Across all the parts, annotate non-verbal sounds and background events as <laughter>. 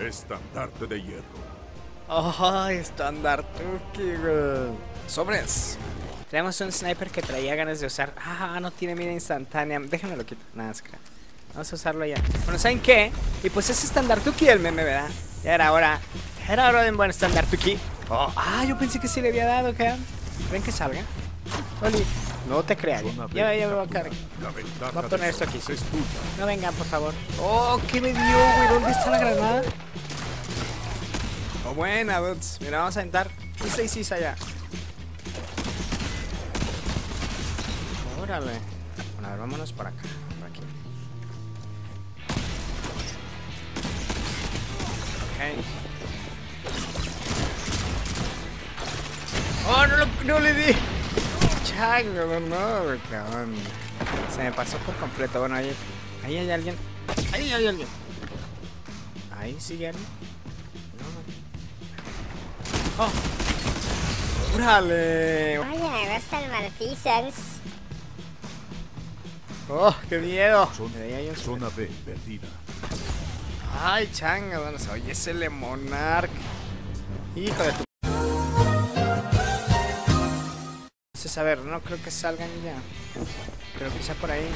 Estandarte de hierro. ¡Ay, estandartuki, güey! ¡Sobres! Tenemos un sniper que traía ganas de usar. ¡Ah, no tiene mira instantánea! Déjame lo quito. Nada, es que. Vamos a usarlo ya. Bueno, ¿saben qué? Y pues es estandartuki el meme, ¿verdad? Ya era hora. Era hora de un buen estandartuki. Oh, ah, yo pensé que sí le había dado, ¿qué? ¿Ven que salga? Oli, no te creas. Ya, ya me voy a cargar. Voy a poner esto aquí. No vengan, por favor. Oh, ¿qué me dio, güey? ¿Dónde está la granada? Oh, buena, dudes. Mira, vamos a aventar. Un 6 allá. Órale. Bueno, a ver, vámonos por acá. Por aquí. Ok. ¡Oh, no, lo- no le di! Chango, no, no, cabrón. Se me pasó por completo. Bueno, ahí, ahí hay alguien. Ahí hay alguien. Ahí sigue alguien. No. ¡Oh! ¡Órale! Malfeasance. ¡Oh, qué miedo! Zona, Mira, ahí hay un zona B perdida. ¡Ay, changa! ¿Dónde se oye ese Le Monarch? Hijo de tu... Entonces, a ver, no creo que salgan ya. Pero quizá por ahí.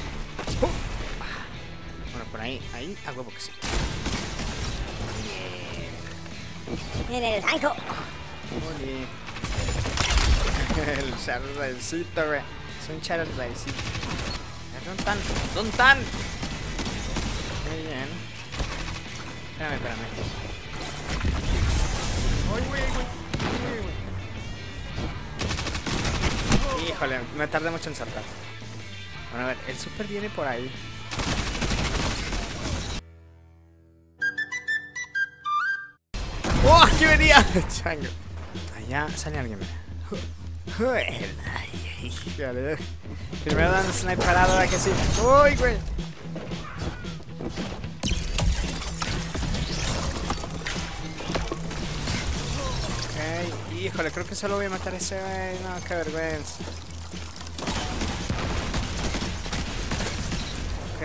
Ah. Bueno, por ahí. Ahí, a huevo que sí. En el banco. Oli. <laughs> El Charlesito, güey. Es un Charlesito. ¿Dónde están? ¿Dónde están? Muy bien. Espérame, espérame. ¡Uy, güey, güey! Uy, güey. Híjole, me tardé mucho en saltar. Bueno, a ver, el super viene por ahí. ¡Oh, aquí venía! <laughs> Chango. Allá sale alguien. <laughs> Primero dan un sniper parado, ¿verdad que sí? ¡Uy, güey! Híjole, creo que solo voy a matar a ese güey. No, qué vergüenza. Ok.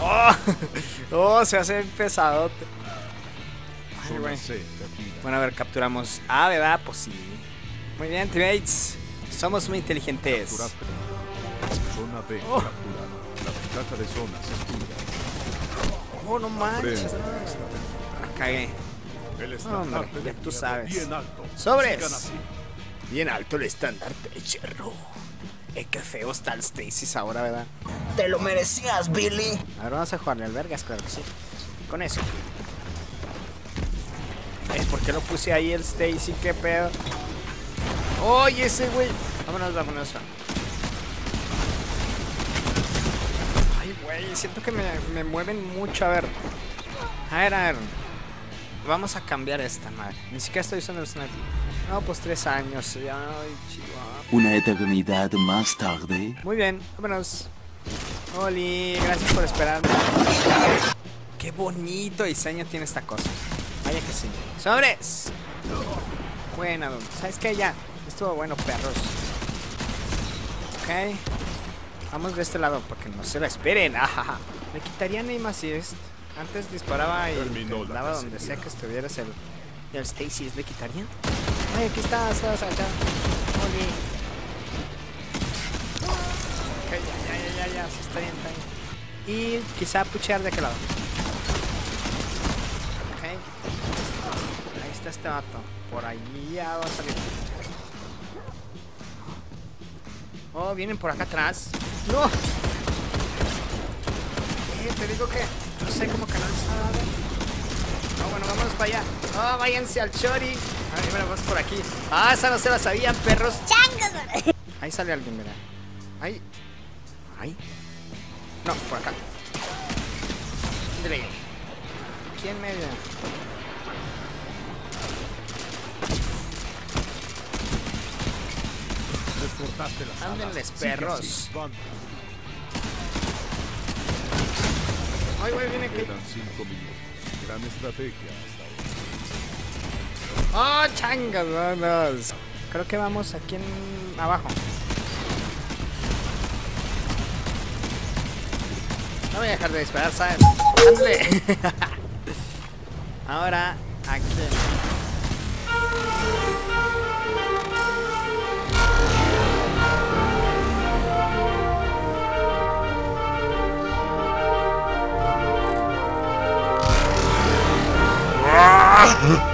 ¡Oh! <laughs> ¡Oh! Se hace pesadote. Ay, güey. Bueno, a ver, capturamos. Ah, ¿verdad? Pues sí. Muy bien, teammates. Somos muy inteligentes. Zona B Oh. La ventaja de zonas es tuya. Oh, no manches. No. La cagué. El Hombre, estandarte ya de tú sabes. bien alto. ¡Sobres! Bien alto el estandarte de hierro. Eh, qué feo está el Stasis ahora, ¿verdad? Te lo merecías, Billy. A ver, vamos a jugarle al vergas, claro que sí. Con eso. Eh, ¿por qué lo puse ahí el Stacy? ¿Qué pedo? ¡Oye, ese güey! Vámonos, vámonos. Ay, güey, siento que me, me mueven mucho. A ver. A ver, a ver. Vamos a cambiar esta madre. Ni siquiera estoy usando el sniper. No, pues tres años. Ay, chihuahua. Una eternidad más tarde. Muy bien, vámonos. Oli, gracias por esperarme. Qué bonito diseño tiene esta cosa. Vaya que sí. ¡Sobres! Buena, don. ¿Sabes qué? Ya. Estuvo bueno, perros. Ok. Vamos de este lado porque no se la esperen. <laughs> Ajaja. Le quitaría aim assist. Antes disparaba y daba donde sea que estuvieras el, el Stacy. ¿Le quitarían? Ay, aquí estás, estás acá. Oli. Ok, ya, ya, ya, ya, sí, está bien, está bien. Y quizá puchear de aquel lado. Ok. Ahí está este vato. Por ahí ya va a salir. Oh, vienen por acá atrás. ¡No! Eh, te digo que no sé cómo canal sabe. No, bueno, vámonos para allá. Oh, váyanse al chori. A ver, mira, vamos por aquí. Ah, esa no se la sabían, perros. ¡Changos! Ahí sale alguien, mira. Ahí. Ahí. No, por acá. Ándale. Aquí en medio. Desbordaste las alas. Ándenles, Sigue perros. Van. Ay, güey, viene minutos. Gran estrategia hasta ahora. ¡Oh, changas, vamos! Creo que vamos aquí en... abajo. voy a dejar de disparar, ¿sabes? ¡Ándale! <laughs> Ahora, aquí. Huh?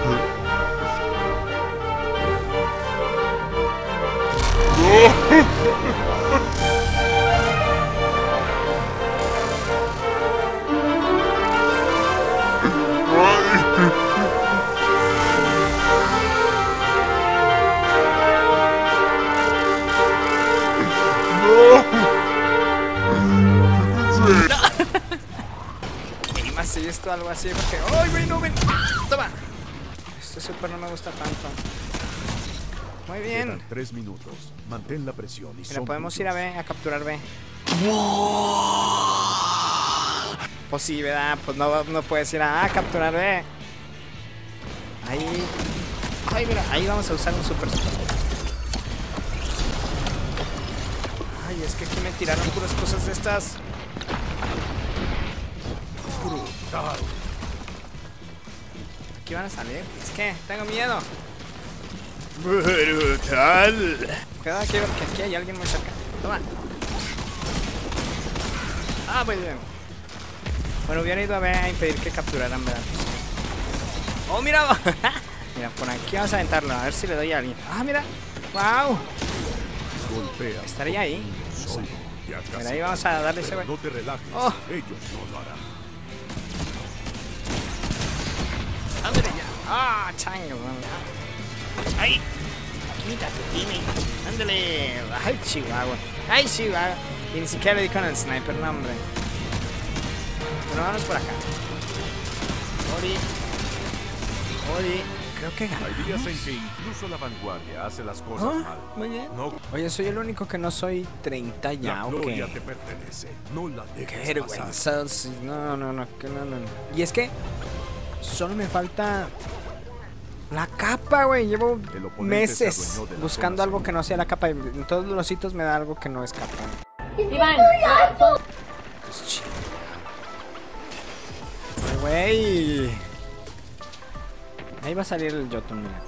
Muy bien. Quedan tres minutos. Mantén la presión y Mira, podemos ir a. B, a capturar B. Pues sí, ¿verdad? Pues no, no puedes ir a, a capturar B. Ahí. Ay, mira, ahí vamos a usar un super. Ay, es que aquí me tiraron puras cosas de estas. Brutal. Aquí van a salir. Es que tengo miedo. Brutal. Cuidado aquí, porque aquí hay alguien muy cerca. Toma. Ah, muy bien. Bueno, hubiera ido a ver a impedir que capturaran, ¿verdad? Oh, mira. <laughs> mira, por aquí vamos a aventarlo. A ver si le doy a alguien. Ah, mira. Wow. Golpea. Estaría ahí. Solo. Mira, ahí vamos a darle ese güey. no te relajes. Oh. Ellos no lo harán. Ándale ya. Ah, chango. Ay. Quítate, dime. Ándale. Ay, Chihuahua. Ay, Chihuahua. Y ni siquiera le di con el sniper, no, hombre. Bueno, vamos por acá. Ori. Ori. Creo que ganó. Hay días en que incluso la vanguardia hace las cosas Ah, mal. muy bien. No, Oye, soy el único que no soy 30 ya, la ¿o gloria qué? te pertenece. No la Qué vergüenza. No, no, no, que no, no, no. Y es que solo me falta la capa, güey. Llevo meses buscando algo que no sea la capa. Y en todos los sitios me da algo que no es capa. Iván, Pues chido. Ay, Güey. Ahí va a salir el Jotun, mira.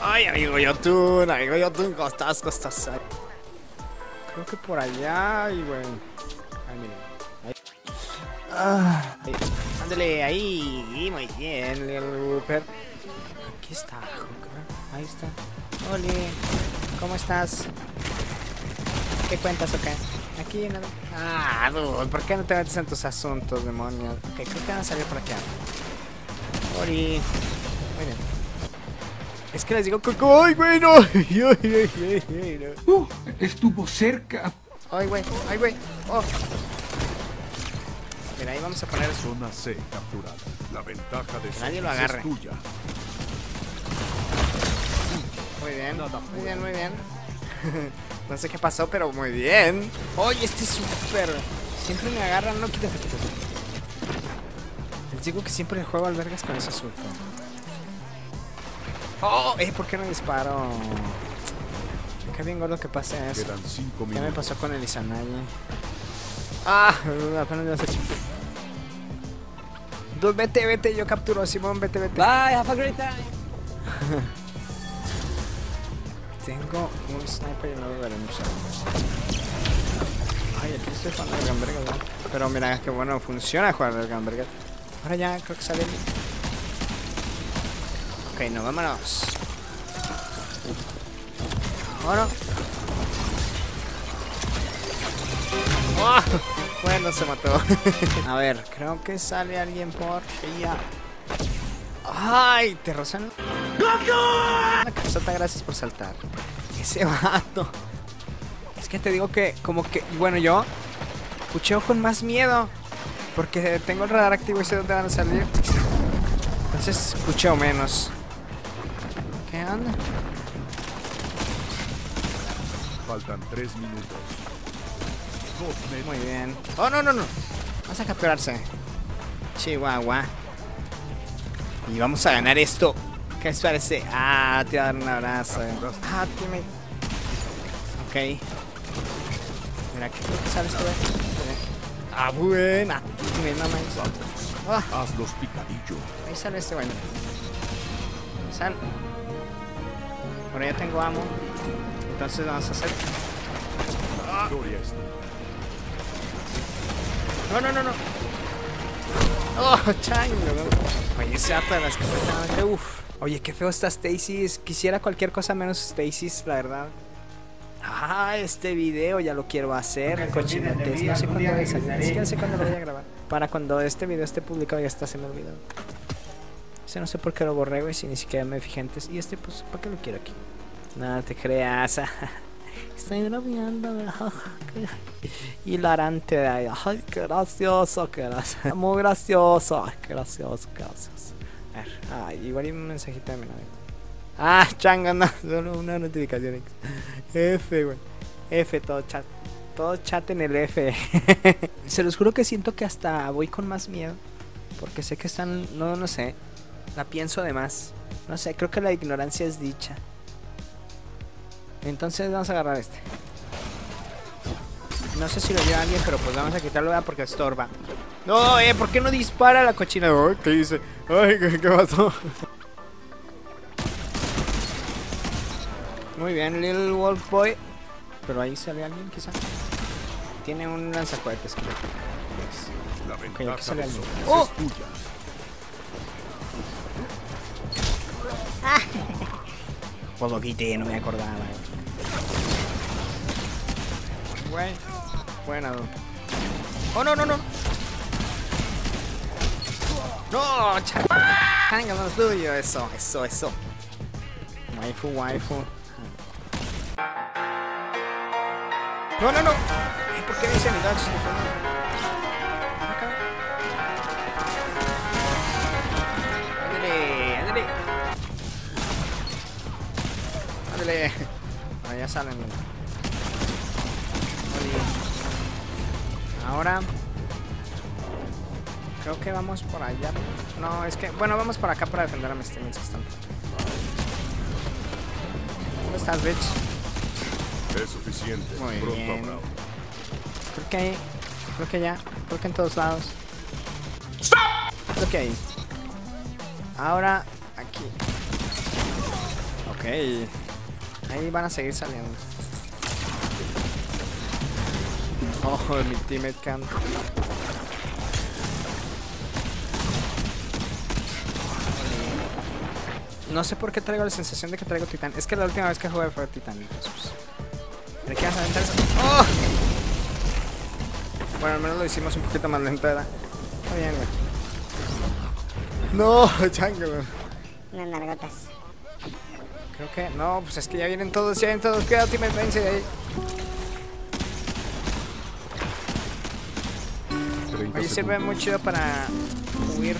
Ay, amigo Jotun, amigo Jotun, ¿cómo estás? ¿Cómo estás? Ay. Creo que por allá, ay, güey. Ay, mira. Ahí. Ahí. Ándale, ahí. Muy bien, Lil Rupert. Aquí está, Hooker. Ahí está. Oli, ¿cómo estás? ¿Qué cuentas o qué? Aquí nada. Ah, dude, ¿por qué no te metes en tus asuntos, demonios? Ok, creo que van a salir por aquí. Ori. Muy bien. Es que les digo que. ¡Ay, güey, no! <laughs> ¡Ay, ay, ay, ay, no! Uh, estuvo cerca. ¡Ay, güey! ¡Ay, güey! ¡Oh! Ahí vamos a poner eso. Zona C capturada. La ventaja de nadie lo agarre. es tuya. Muy bien, muy bien, muy bien. <laughs> no sé qué pasó, pero muy bien. ¡Oye, este es súper! Siempre me agarran, no quítate, quítate. Les digo que siempre juego albergas con ese super. ¡Oh! Eh, ¿por qué no disparo? Qué bien gordo que pase eso. Quedan cinco Ya me pasó con el Izanagi. ¡Ah! <laughs> Apenas me hace... Dude, vete, vete, yo capturo, Simón, vete, vete. bye, have a great time. <laughs> Tengo un sniper y no lo usar. Ay, aquí estoy jugando al Gamberga, ¿verdad? Pero mira, que bueno, funciona jugar al Gamberga. Ahora ya creo que sale. Ok, no, vámonos. Ahora. ¡Ah! Bueno, se mató. <laughs> A ver, creo que sale alguien por ella. ¡Ay! Te rozan. Una cabezota, gracias por saltar. Ese <laughs> vato. Es que te digo que, como que, bueno, yo pucheo con más miedo. Porque tengo el radar activo y sé dónde van a salir. Entonces, pucheo menos. ¿Qué onda? Faltan tres minutos. Muy bien. Oh, no, no, no. Vamos a capturarse. Chihuahua. Y vamos a ganar esto. ¿Qué les parece? Ah, te voy a dar un abrazo. Ah, teammate. Ok. Mira, sale esto, güey. Ah, buena. Dime, no manches. Ah, Hazlos picadillo. ahí sale este güey. Sal. Bueno, ya tengo amo. Entonces vamos a hacer. Es No, no, no, no. Oh, chango. Oye, ese ata de la escopeta, uff. Oye, qué feo está Stacy. Quisiera cualquier cosa menos Stacy, la verdad. Ah, este video ya lo quiero hacer. Cochinotes. No sé cuándo voy a salir. Ni siquiera sé cuándo lo voy a grabar. Para cuando este video esté publicado ya está, se me olvidó. Ese no sé por qué lo borré, güey, si ni siquiera me fijé antes. Y este, pues, ¿para qué lo quiero aquí? Nada te creas. <laughs> Estoy bromeando, hilarante de ahí. Ay, qué gracioso, qué gracioso. <laughs> Muy gracioso. Ay, qué gracioso, qué gracioso. A ver, ay, igual hay un mensajito de mi novio. Ah, changa, no, <laughs> solo una notificación. F, güey. F, todo chat. Todo chat en el F. <laughs> Se los juro que siento que hasta voy con más miedo. Porque sé que están. No, no sé. La pienso de más. No sé, creo que la ignorancia es dicha. Entonces vamos a agarrar este. No sé si lo lleva alguien, pero pues vamos a quitarlo ¿verdad? porque estorba. No, eh, ¿por qué no dispara la cochina? ¿Qué dice? Ay, ¿qué, qué pasó? Muy bien, Little Wolf Boy. Pero ahí sale alguien, quizá. Tiene un lanzacohetes, creo. Yes. La aquí ventaja sale alguien. ¡Oh! Pues lo quité, no me acordaba. Güey. Buena. Oh, no, no, no. No, cha- Changa, no es tuyo. Eso, eso, eso. Waifu, waifu. No, no, no. ¿Por qué dice mi? Acá. Ándale, ándale. Ándale. <laughs> Ah, ya salen. Ahora. Creo que vamos por allá. No, es que. Bueno, vamos por acá para defender a mis teammates que están. ¿Dónde estás, bitch? Es suficiente. Muy Pronto bien. habrá. Creo que ahí. Creo que ya. Creo que en todos lados. Creo que ahí. Ahora aquí. Ok. Ahí van a seguir saliendo. Oh, mi teammate can. No sé por qué traigo la sensación de que traigo titán. Es que la última vez que jugué fue titán. entonces, pues, ¿Me quedas aventar eso? ¡Oh! Bueno, al menos lo hicimos un poquito más lento, ¿verdad? Está bien, güey. No, <laughs> chango, güey. Unas nargotas. Creo que. No, pues es que ya vienen todos, ya vienen todos. Cuidado, teammate, vence de ahí. 30 Oye, sirve muy chido para huir.